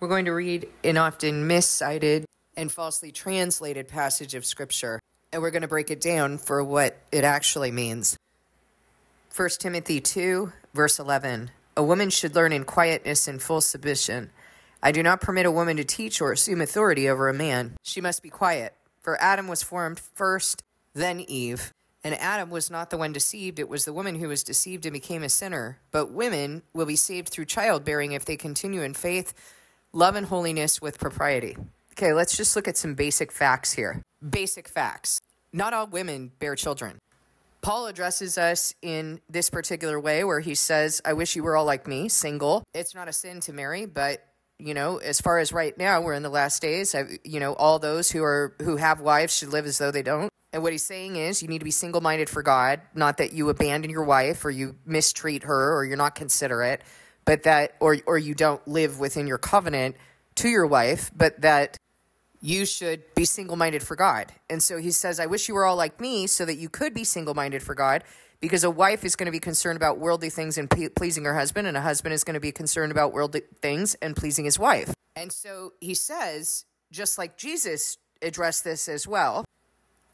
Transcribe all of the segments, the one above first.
We're going to read an often miscited and falsely translated passage of Scripture, and we're going to break it down for what it actually means. 1 Timothy 2, verse 11 A woman should learn in quietness and full submission. I do not permit a woman to teach or assume authority over a man. She must be quiet. For Adam was formed first, then Eve. And Adam was not the one deceived, it was the woman who was deceived and became a sinner. But women will be saved through childbearing if they continue in faith, love, and holiness with propriety. Okay, let's just look at some basic facts here. Basic facts. Not all women bear children. Paul addresses us in this particular way where he says, I wish you were all like me, single. It's not a sin to marry, but you know, as far as right now, we're in the last days. I, you know, all those who are who have wives should live as though they don't. And what he's saying is, you need to be single minded for God, not that you abandon your wife or you mistreat her or you're not considerate, but that, or, or you don't live within your covenant to your wife, but that you should be single minded for God. And so he says, I wish you were all like me so that you could be single minded for God, because a wife is going to be concerned about worldly things and pleasing her husband, and a husband is going to be concerned about worldly things and pleasing his wife. And so he says, just like Jesus addressed this as well,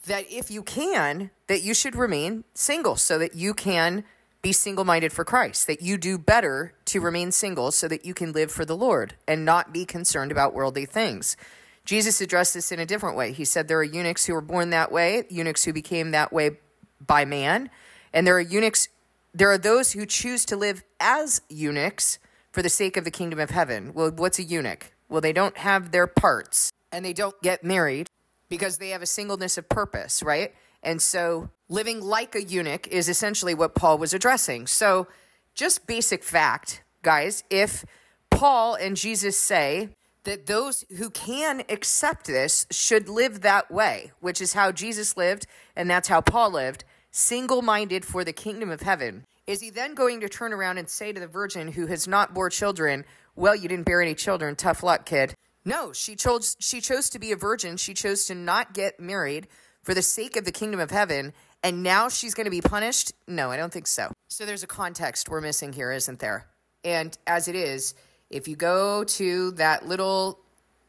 that if you can, that you should remain single so that you can be single minded for Christ, that you do better to remain single so that you can live for the Lord and not be concerned about worldly things. Jesus addressed this in a different way. He said there are eunuchs who were born that way, eunuchs who became that way by man, and there are eunuchs, there are those who choose to live as eunuchs for the sake of the kingdom of heaven. Well, what's a eunuch? Well, they don't have their parts and they don't get married because they have a singleness of purpose, right? And so living like a eunuch is essentially what Paul was addressing. So, just basic fact, guys, if Paul and Jesus say that those who can accept this should live that way, which is how Jesus lived and that's how Paul lived, single minded for the kingdom of heaven, is he then going to turn around and say to the virgin who has not bore children, Well, you didn't bear any children, tough luck, kid? No, she chose she chose to be a virgin. She chose to not get married for the sake of the kingdom of heaven, and now she's going to be punished? No, I don't think so. So there's a context we're missing here, isn't there? And as it is, if you go to that little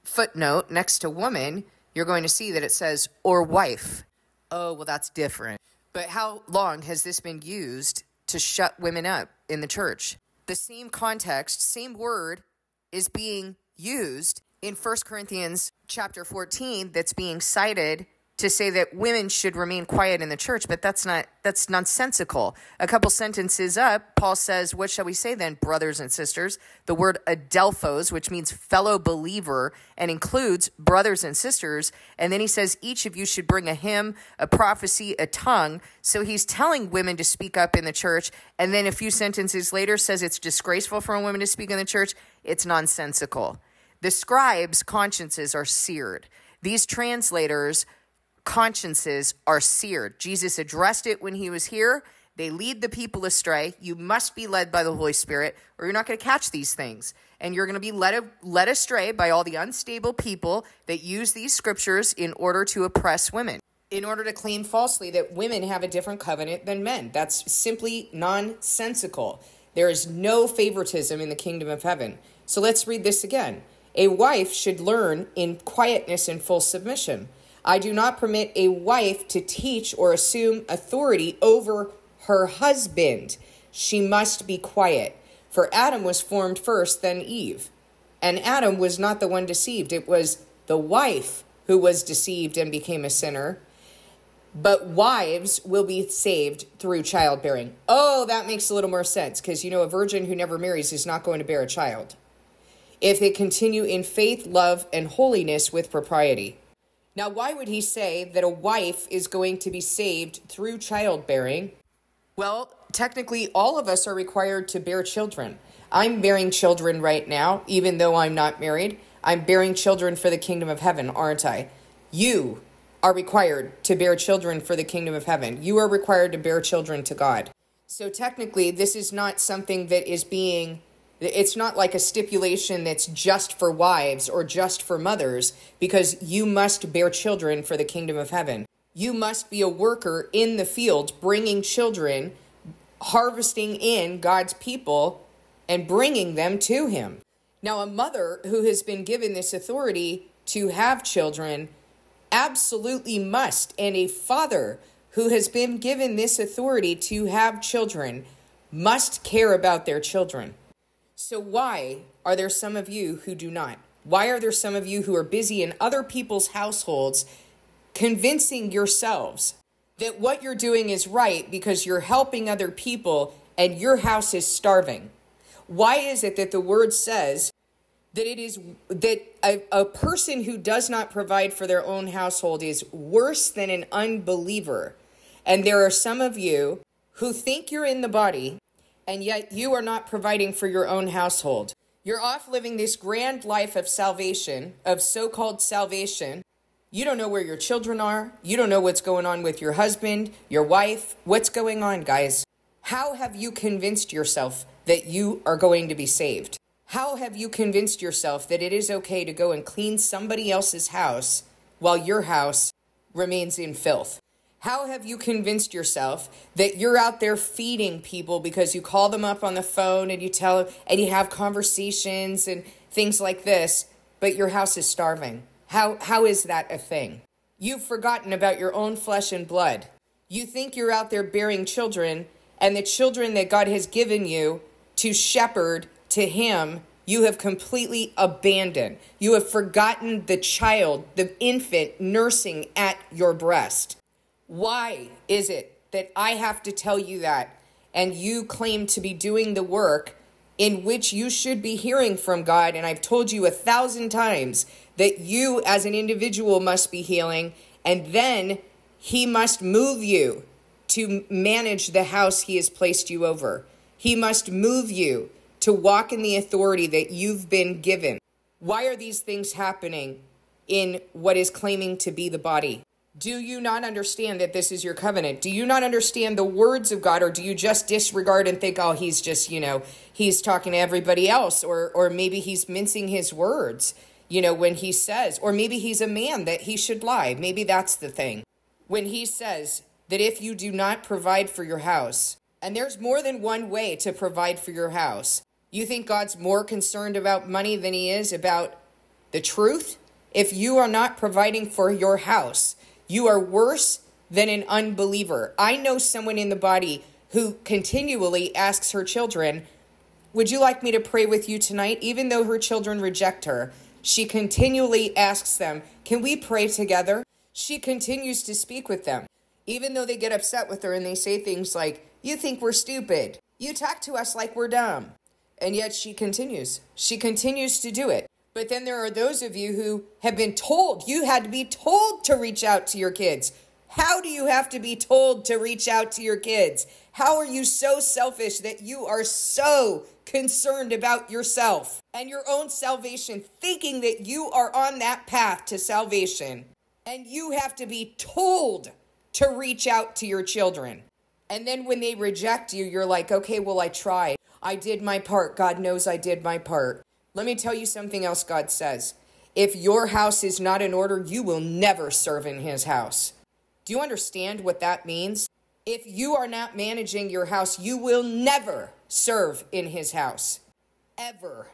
footnote next to woman, you're going to see that it says or wife. Oh, well that's different. But how long has this been used to shut women up in the church? The same context, same word is being used in 1 Corinthians chapter 14 that's being cited to say that women should remain quiet in the church, but that's not that's nonsensical. A couple sentences up, Paul says, "What shall we say then, brothers and sisters?" The word adelphos, which means fellow believer and includes brothers and sisters, and then he says each of you should bring a hymn, a prophecy, a tongue. So he's telling women to speak up in the church, and then a few sentences later says it's disgraceful for a woman to speak in the church. It's nonsensical. The scribes' consciences are seared. These translators' consciences are seared. Jesus addressed it when he was here. They lead the people astray. You must be led by the Holy Spirit, or you're not going to catch these things. And you're going to be led, led astray by all the unstable people that use these scriptures in order to oppress women, in order to claim falsely that women have a different covenant than men. That's simply nonsensical. There is no favoritism in the kingdom of heaven. So let's read this again. A wife should learn in quietness and full submission. I do not permit a wife to teach or assume authority over her husband. She must be quiet. For Adam was formed first, then Eve. And Adam was not the one deceived, it was the wife who was deceived and became a sinner. But wives will be saved through childbearing. Oh, that makes a little more sense because you know, a virgin who never marries is not going to bear a child if they continue in faith, love, and holiness with propriety. Now, why would he say that a wife is going to be saved through childbearing? Well, technically, all of us are required to bear children. I'm bearing children right now, even though I'm not married. I'm bearing children for the kingdom of heaven, aren't I? You are required to bear children for the kingdom of heaven. You are required to bear children to God. So, technically, this is not something that is being it's not like a stipulation that's just for wives or just for mothers, because you must bear children for the kingdom of heaven. You must be a worker in the field, bringing children, harvesting in God's people, and bringing them to Him. Now, a mother who has been given this authority to have children absolutely must, and a father who has been given this authority to have children must care about their children. So, why are there some of you who do not? Why are there some of you who are busy in other people's households convincing yourselves that what you're doing is right because you're helping other people and your house is starving? Why is it that the word says that it is that a, a person who does not provide for their own household is worse than an unbeliever? And there are some of you who think you're in the body and yet you are not providing for your own household. You're off living this grand life of salvation, of so called salvation. You don't know where your children are. You don't know what's going on with your husband, your wife. What's going on, guys? How have you convinced yourself that you are going to be saved? How have you convinced yourself that it is okay to go and clean somebody else's house while your house remains in filth? How have you convinced yourself that you're out there feeding people because you call them up on the phone and you tell them, and you have conversations and things like this, but your house is starving? How how is that a thing? You've forgotten about your own flesh and blood. You think you're out there bearing children and the children that God has given you to shepherd to Him, you have completely abandoned. You have forgotten the child, the infant nursing at your breast. Why is it that I have to tell you that and you claim to be doing the work in which you should be hearing from God? And I've told you a thousand times that you as an individual must be healing, and then He must move you to manage the house He has placed you over. He must move you to walk in the authority that you've been given. Why are these things happening in what is claiming to be the body? Do you not understand that this is your covenant? Do you not understand the words of God, or do you just disregard and think, oh, he's just, you know, he's talking to everybody else, or or maybe he's mincing his words, you know, when he says, or maybe he's a man that he should lie. Maybe that's the thing. When he says that if you do not provide for your house, and there's more than one way to provide for your house. You think God's more concerned about money than he is about the truth? If you are not providing for your house, you are worse than an unbeliever. I know someone in the body who continually asks her children, Would you like me to pray with you tonight? Even though her children reject her, she continually asks them, Can we pray together? She continues to speak with them. Even though they get upset with her and they say things like, You think we're stupid. You talk to us like we're dumb. And yet she continues. She continues to do it. But then there are those of you who have been told, you had to be told to reach out to your kids. How do you have to be told to reach out to your kids? How are you so selfish that you are so concerned about yourself and your own salvation, thinking that you are on that path to salvation? And you have to be told to reach out to your children. And then when they reject you, you're like, okay, well, I tried. I did my part. God knows I did my part. Let me tell you something else God says. If your house is not in order, you will never serve in his house. Do you understand what that means? If you are not managing your house, you will never serve in his house. Ever.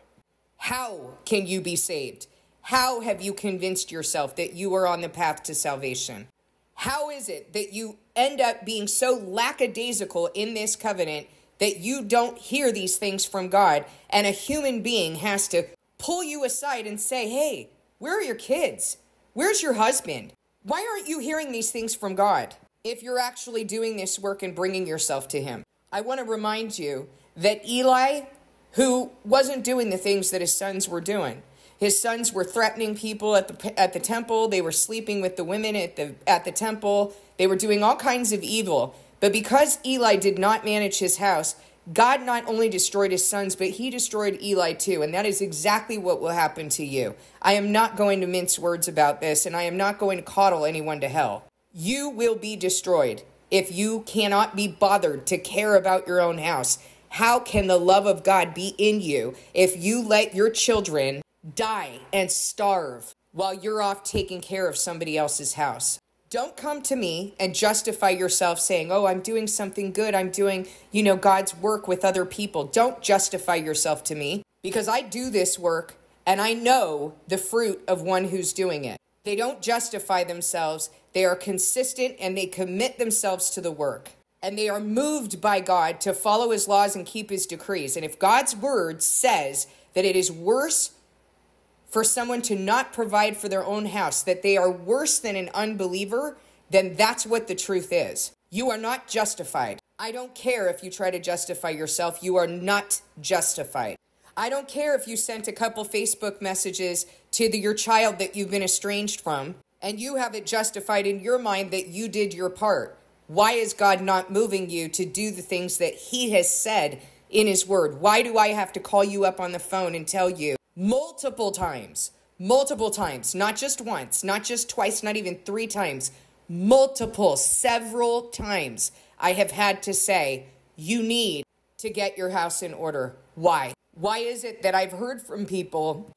How can you be saved? How have you convinced yourself that you are on the path to salvation? How is it that you end up being so lackadaisical in this covenant that you don't hear these things from God, and a human being has to pull you aside and say, Hey, where are your kids? Where's your husband? Why aren't you hearing these things from God if you're actually doing this work and bringing yourself to Him? I want to remind you that Eli, who wasn't doing the things that his sons were doing, his sons were threatening people at the at the temple. They were sleeping with the women at the at the temple. They were doing all kinds of evil. But because Eli did not manage his house, God not only destroyed his sons, but he destroyed Eli too. And that is exactly what will happen to you. I am not going to mince words about this, and I am not going to coddle anyone to hell. You will be destroyed if you cannot be bothered to care about your own house. How can the love of God be in you if you let your children die and starve while you're off taking care of somebody else's house? Don't come to me and justify yourself saying, "Oh, I'm doing something good. I'm doing, you know, God's work with other people." Don't justify yourself to me. because I do this work and I know the fruit of one who's doing it. They don't justify themselves, they are consistent and they commit themselves to the work. And they are moved by God to follow his laws and keep his decrees. And if God's word says that it is worse for someone to not provide for their own house, that they are worse than an unbeliever, then that's what the truth is. You are not justified. I don't care if you try to justify yourself, you are not justified. I don't care if you sent a couple Facebook messages to the, your child that you've been estranged from and you have it justified in your mind that you did your part. Why is God not moving you to do the things that He has said in His Word? Why do I have to call you up on the phone and tell you multiple times, multiple times, not just once, not just twice, not even three times, multiple, several times, I have had to say, you need to get your house in order. Why? Why is it that I've heard from people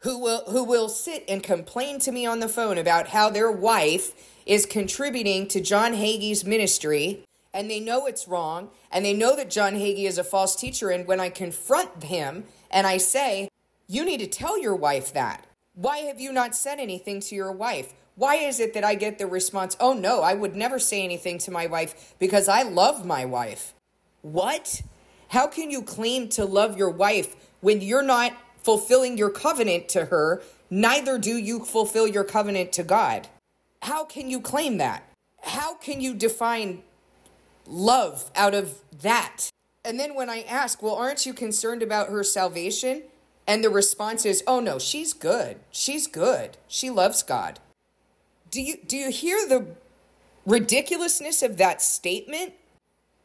who will who will sit and complain to me on the phone about how their wife is contributing to John Hagee's ministry and they know it's wrong and they know that John Hagee is a false teacher and when I confront him and I say, "You need to tell your wife that." Why have you not said anything to your wife? Why is it that I get the response, "Oh no, I would never say anything to my wife because I love my wife." What? How can you claim to love your wife when you're not fulfilling your covenant to her? Neither do you fulfill your covenant to God. How can you claim that? How can you define love out of that? And then when I ask, well, aren't you concerned about her salvation? And the response is, oh no, she's good. She's good. She loves God. Do you do you hear the ridiculousness of that statement?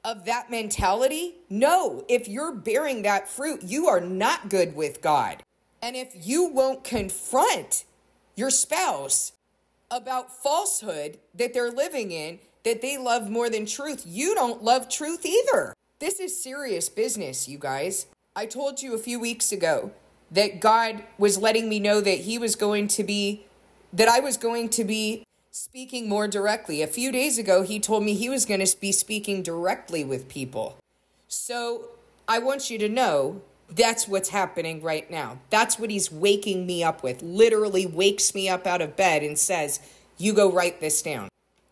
of that mentality, no, if you're bearing that fruit, you are not good with God. And if you won't confront your spouse about falsehood that they're living in, that they love more than truth, you don't love truth either. This is serious business, you guys. I told you a few weeks ago that God was letting me know that He was going to be, that I was going to be speaking more directly. A few days ago, he told me he was going to be speaking directly with people. So I want you to know that's what's happening right now. That's what he's waking me up with. Literally wakes me up out of bed and says, You go write this down.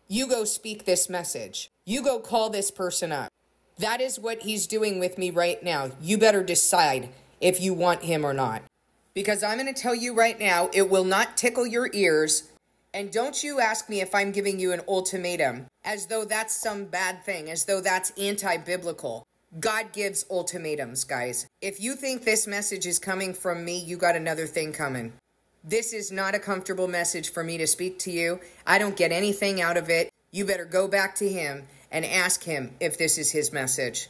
You go speak this message. You go call this person up. That is what he's doing with me right now. You better decide if you want him or not. Because I'm going to tell you right now, it will not tickle your ears and don't you ask me if I'm giving you an ultimatum, as though that's some bad thing, as though that's anti biblical. God gives ultimatums, guys. If you think this message is coming from me, you got another thing coming. This is not a comfortable message for me to speak to you. I don't get anything out of it. You better go back to him and ask him if this is his message.